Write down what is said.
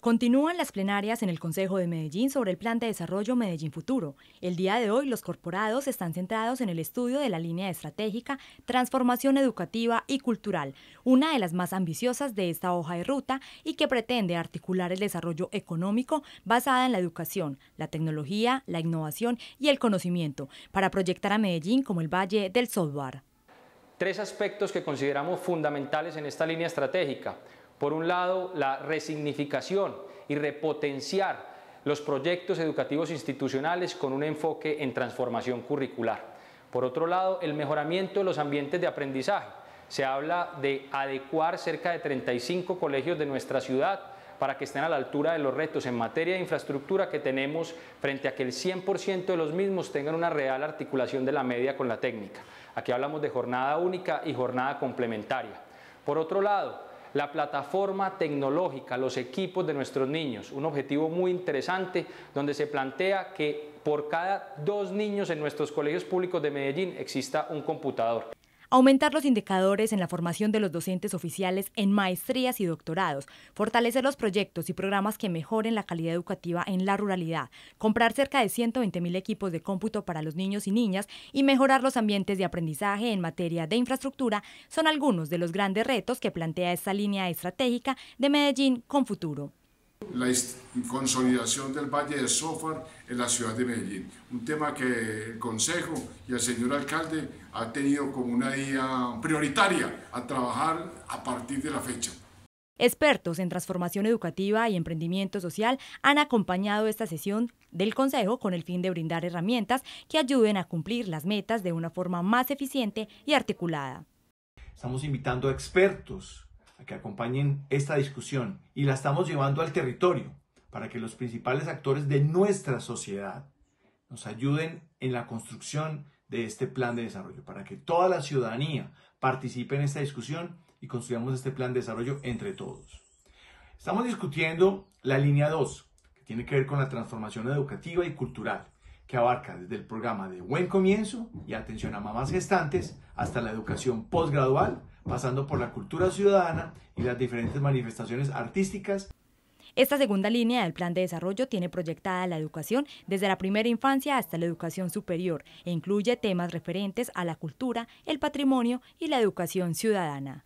Continúan las plenarias en el Consejo de Medellín sobre el Plan de Desarrollo Medellín Futuro. El día de hoy los corporados están centrados en el estudio de la línea estratégica Transformación Educativa y Cultural, una de las más ambiciosas de esta hoja de ruta y que pretende articular el desarrollo económico basada en la educación, la tecnología, la innovación y el conocimiento, para proyectar a Medellín como el Valle del Software. Tres aspectos que consideramos fundamentales en esta línea estratégica. Por un lado, la resignificación y repotenciar los proyectos educativos institucionales con un enfoque en transformación curricular. Por otro lado, el mejoramiento de los ambientes de aprendizaje. Se habla de adecuar cerca de 35 colegios de nuestra ciudad para que estén a la altura de los retos en materia de infraestructura que tenemos frente a que el 100% de los mismos tengan una real articulación de la media con la técnica. Aquí hablamos de jornada única y jornada complementaria. Por otro lado, la plataforma tecnológica, los equipos de nuestros niños, un objetivo muy interesante donde se plantea que por cada dos niños en nuestros colegios públicos de Medellín exista un computador aumentar los indicadores en la formación de los docentes oficiales en maestrías y doctorados, fortalecer los proyectos y programas que mejoren la calidad educativa en la ruralidad, comprar cerca de 120 mil equipos de cómputo para los niños y niñas y mejorar los ambientes de aprendizaje en materia de infraestructura son algunos de los grandes retos que plantea esta línea estratégica de Medellín con futuro la consolidación del Valle de Sofar en la ciudad de Medellín. Un tema que el Consejo y el señor alcalde ha tenido como una idea prioritaria a trabajar a partir de la fecha. Expertos en transformación educativa y emprendimiento social han acompañado esta sesión del Consejo con el fin de brindar herramientas que ayuden a cumplir las metas de una forma más eficiente y articulada. Estamos invitando a expertos que acompañen esta discusión y la estamos llevando al territorio para que los principales actores de nuestra sociedad nos ayuden en la construcción de este plan de desarrollo, para que toda la ciudadanía participe en esta discusión y construyamos este plan de desarrollo entre todos. Estamos discutiendo la línea 2, que tiene que ver con la transformación educativa y cultural, que abarca desde el programa de buen comienzo y atención a mamás gestantes hasta la educación postgradual pasando por la cultura ciudadana y las diferentes manifestaciones artísticas. Esta segunda línea del plan de desarrollo tiene proyectada la educación desde la primera infancia hasta la educación superior e incluye temas referentes a la cultura, el patrimonio y la educación ciudadana.